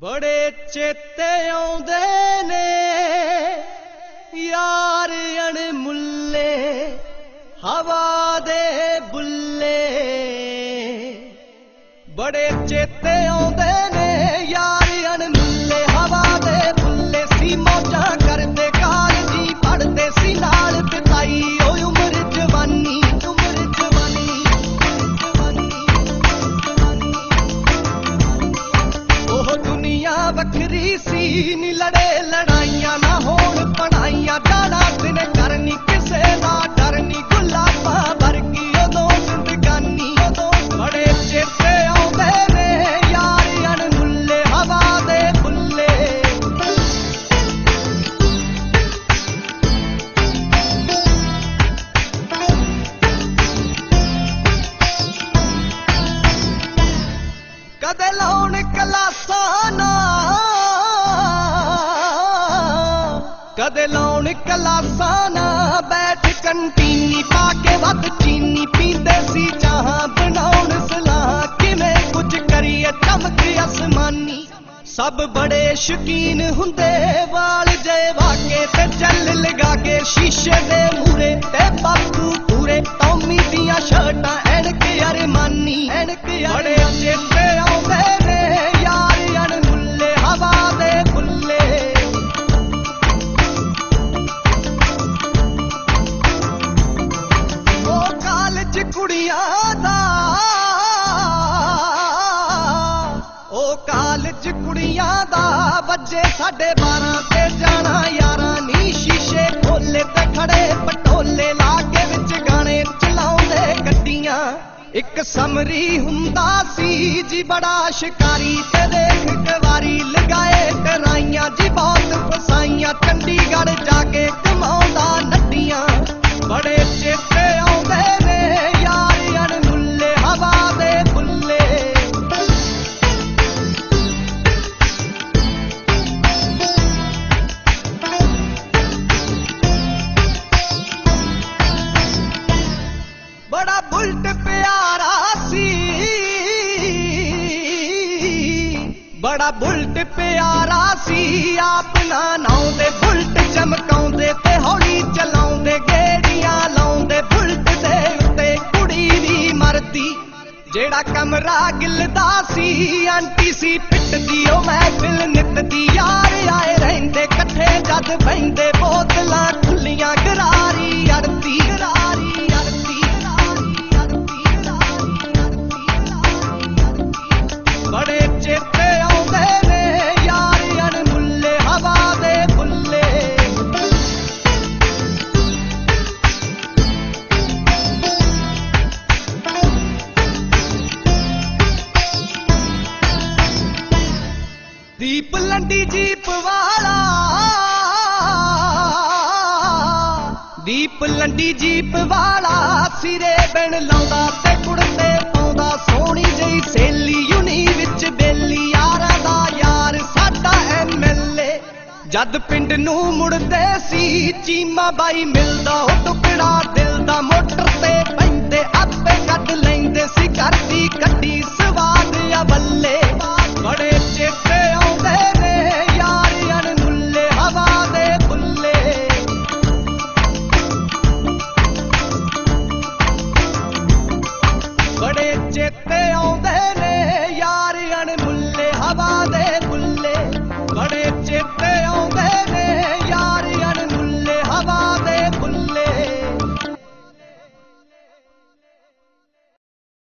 ਬੜੇ ਚੇਤੇ ਆਉਂਦੇ ਨੇ। ਯਾਰ ਅਣਮੁੱਲੇ ਹਵਾ ਦੇ ਬੁੱਲੇ। ਬੜੇ ਚੇਤੇ ਆਉਂਦੇ ਨੇ। ਵੱਖਰੀ ਸੀ ਕਦੇ ਲਾਉਣ ਕਲਾਸਾਂ ਨਾ ਬੈਠ ਕੰਟੀਨੀ ਪਾ ਕੇ ਵੱਧ ਚੀਨੀ ਪੀਂਦੇ ਸੀ ਚਾਹਾਂ, ਬਣਾਉਣ ਸਲਾਹ, ਕਿਵੇਂ ਕੁਝ ਕਰੀਏ ਚਮਕ ਅਸਮਾਨੀ। ਸਭ ਬੜੇ ਸ਼ਕੀਨ ਹੁੰਦੇ, ਵਾਲ ਜੇ ਵਾਕੇ ਤੇ ਚੱਲ ਲਗਾ ਕੇ ਸ਼ੀਸ਼ੇ ਦੇ ਕਾਲਜ ਕੁੜੀਆਂ ਦਾ ਵੱਜੇ ਸਾਡੇ 12 ਤੇ ਜਾਣਾ, ਯਾਰਾਂ ਨੀ ਸ਼ੀਸ਼ੇ ਖੋਲੇ ਤੇ ਖੜੇ, ਪਟੋਲੇ ਲਾ ਕੇ ਵਿੱਚ ਗਾਣੇ ਚਲਾਉਂਦੇ ਗੱਡੀਆਂ। ਇੱਕ ਸਮਰੀ ਹੁੰਦਾ ਸੀ ਜੀ ਬੜਾ ਸ਼ਿਕਾਰੀ ਤੇ ਦੇਖ ਕਵਾਰੀ ਬੜਾ ਬੁਲਟ ਪਿਆਰਾ ਸੀ, ਆਪਣਾ ਨਾਉਂਦੇ ਬੁਲਟ ਚਮਕਾਉਂਦੇ ਤੇ ਹੌਲੀ ਚਲਾਉਂਦੇ, ਗੇੜੀਆਂ ਲਾਉਂਦੇ, ਬੁਲਟ ਦੇ ਉੱਤੇ ਕੁੜੀ ਵੀ ਮਰਦੀ। ਜਿਹੜਾ ਕਮਰਾ ਗਿਲਦਾ ਸੀ, ਆਂਟੀ ਸੀ ਪਿੱਟਦੀ, ਉਹ ਮਹਿਫਿਲ ਨਿੱਤ ਦੀ ਯਾਰ ਆਏ ਰਹਿੰਦੇ, ਇਕੱਠੇ ਜਦ ਬੈਂਦੇ ਬੋਤਲ ਦੀਪ ਲੰਡੀ ਜੀਪ ਵਾਲਾ। ਦੀਪ ਲੰਡੀ ਜੀਪ ਵਾਲਾ ਸਿਰੇ ਬਣ ਲਾਉਂਦਾ ਤੇ ਕੁੜਤੇ ਪਾਉਂਦਾ। ਸੋਹਣੀ ਜਈ ਸੇਲੀ ਯੂਨੀ ਵਿੱਚ ਬੇਲੀ, ਯਾਰਾਂ ਦਾ ਯਾਰ ਸਾਡਾ ਐਮਐਲਏ ਜਦ ਪਿੰਡ ਨੂੰ ਮੁੜਦੇ ਸੀ, ਚੀਮਾ ਬਾਈ ਮਿਲਦਾ, ਉਹ ਟੁਕੜਾ ਦਿਲ ਦਾ ਮੋਟਰ ਤੇ